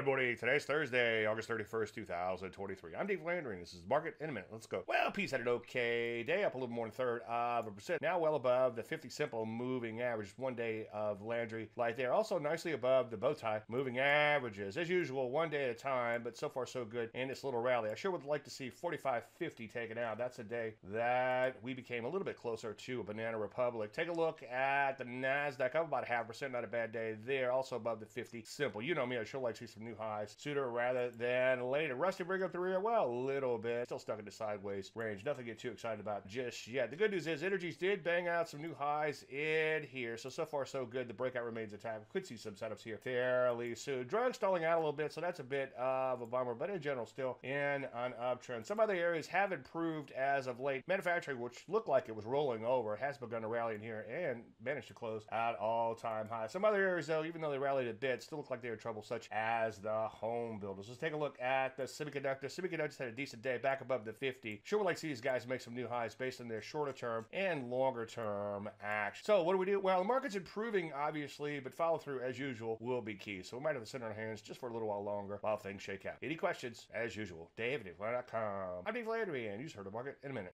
everybody. Today's Thursday, August 31st, 2023. I'm Dave Landry, and this is Market in a Minute. Let's go. Well, Peace had an okay day, up a little more than a third of a percent. Now well above the 50 simple moving average. One day of Landry light there. Also nicely above the bow tie moving averages. As usual, one day at a time, but so far so good in this little rally. I sure would like to see 45.50 taken out. That's a day that we became a little bit closer to a banana republic. Take a look at the NASDAQ, up about a half percent. Not a bad day there. Also above the 50 simple. You know me, I sure like to see some new highs sooner rather than later. Rusty bring up the rear, well, a little bit. Still stuck in the sideways range. Nothing to get too excited about just yet. The good news is Energies did bang out some new highs in here. So, so far, so good. The breakout remains intact. Could see some setups here fairly soon. Drug stalling out a little bit, so that's a bit of a bummer, but in general, still in an uptrend. Some other areas have improved as of late. Manufacturing, which looked like it was rolling over, has begun to rally in here and managed to close at all time high. Some other areas, though, even though they rallied a bit, still look like they're in trouble, such as the home builders. Let's take a look at the semiconductor. Semiconductors had a decent day back above the 50. Sure would like to see these guys make some new highs based on their shorter term and longer term action. So what do we do? Well, the market's improving, obviously, but follow through as usual will be key. So we might have to sit on our hands just for a little while longer while things shake out. Any questions? As usual, Dave at I'm Dave Landry, and you just heard the market in a minute.